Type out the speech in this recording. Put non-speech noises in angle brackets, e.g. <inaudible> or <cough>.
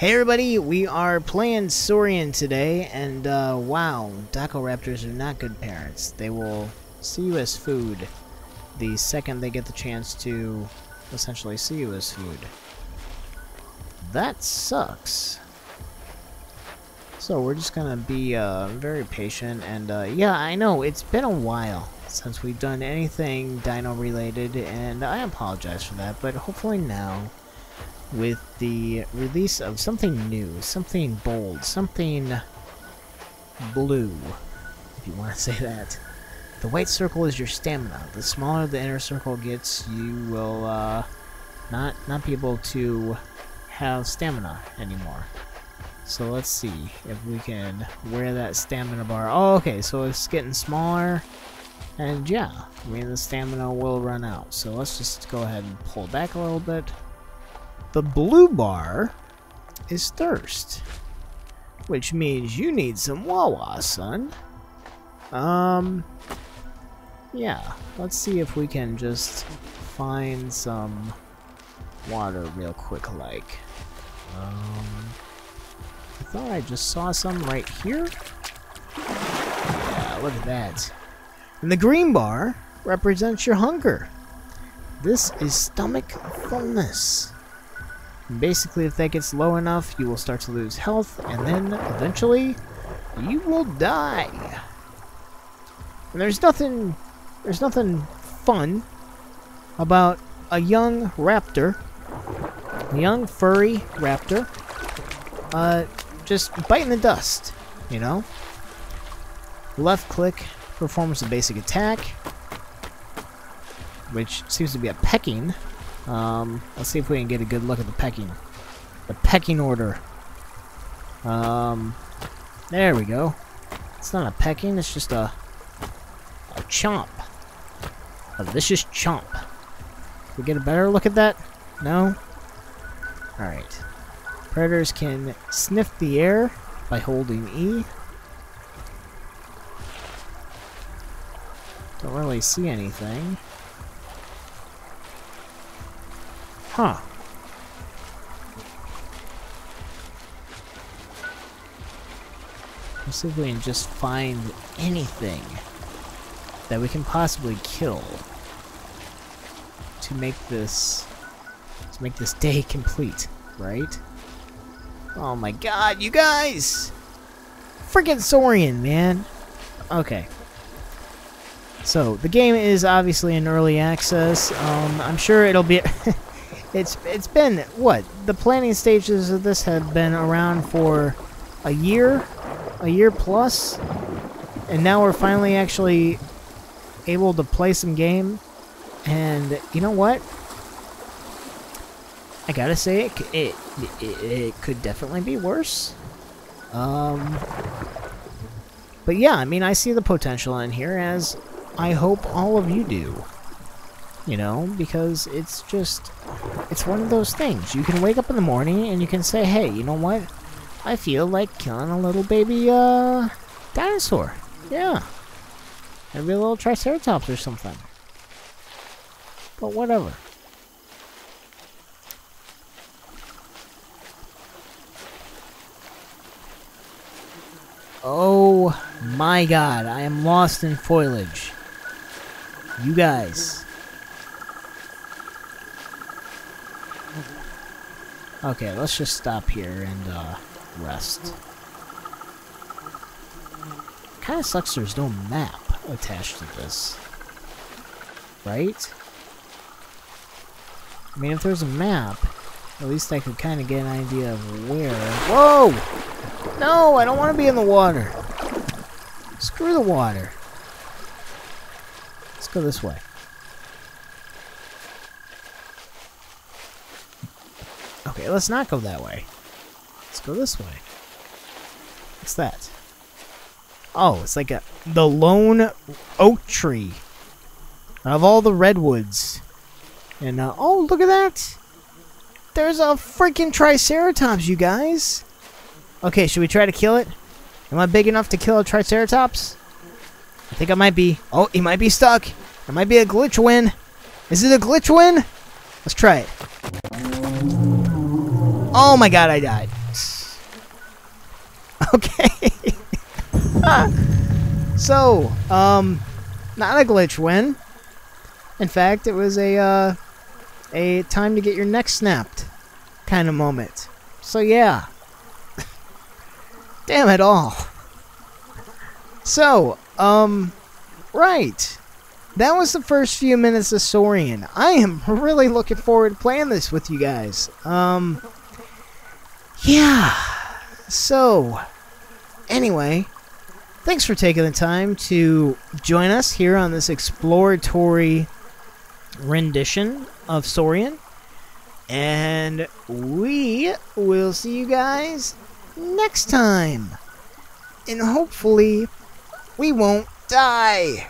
Hey everybody, we are playing Saurian today, and uh, wow, Dakotaraptors are not good parents. They will see you as food the second they get the chance to essentially see you as food. That sucks. So we're just gonna be uh, very patient, and uh, yeah, I know, it's been a while since we've done anything dino related, and I apologize for that, but hopefully now with the release of something new, something bold, something blue, if you want to <laughs> say that. The white circle is your stamina. The smaller the inner circle gets, you will uh, not not be able to have stamina anymore. So let's see if we can wear that stamina bar. Oh, okay, so it's getting smaller. And yeah, I mean the stamina will run out. So let's just go ahead and pull back a little bit. The blue bar is thirst. Which means you need some Wawa, son. Um, yeah, let's see if we can just find some water real quick like. Um, I thought I just saw some right here. Yeah, look at that. And the green bar represents your hunger. This is stomach fullness. Basically, if that gets low enough, you will start to lose health, and then eventually, you will die. And there's nothing, there's nothing fun about a young raptor, a young furry raptor, uh, just biting the dust, you know? Left click performs a basic attack, which seems to be a pecking um, let's see if we can get a good look at the pecking. The pecking order. Um, there we go. It's not a pecking, it's just a, a chomp. A vicious chomp. we get a better look at that? No? Alright. Predators can sniff the air by holding E. Don't really see anything. Huh. Let's see if we can just find anything that we can possibly kill to make this to make this day <laughs> complete, right? Oh my god, you guys! Freaking Saurian, man! Okay. So, the game is obviously in early access. Um, I'm sure it'll be... <laughs> It's it's been what the planning stages of this have been around for a year, a year plus, and now we're finally actually able to play some game. And you know what? I gotta say it it it, it could definitely be worse. Um, but yeah, I mean I see the potential in here as I hope all of you do you know, because it's just, it's one of those things. You can wake up in the morning and you can say, hey, you know what? I feel like killing a little baby, uh, dinosaur. Yeah. Maybe a little Triceratops or something. But whatever. Oh my god, I am lost in foliage. You guys. Okay, let's just stop here and uh, rest. Kind of sucks there's no map attached to this. Right? I mean, if there's a map, at least I could kind of get an idea of where... Whoa! No, I don't want to be in the water. Screw the water. Let's go this way. Okay, let's not go that way. Let's go this way. What's that? Oh, it's like a the lone oak tree of all the redwoods. And uh, oh, look at that! There's a freaking Triceratops, you guys. Okay, should we try to kill it? Am I big enough to kill a Triceratops? I think I might be. Oh, he might be stuck. It might be a glitch win. Is it a glitch win? Let's try it. Oh my god, I died. <laughs> Okay. <laughs> so, um, not a glitch win. In fact, it was a uh, a time to get your neck snapped kind of moment. So yeah. <laughs> Damn it all. So, um, right. That was the first few minutes of Saurian. I am really looking forward to playing this with you guys. Um, yeah. So, anyway, thanks for taking the time to join us here on this exploratory rendition of Saurian. And we will see you guys next time. And hopefully, we won't die.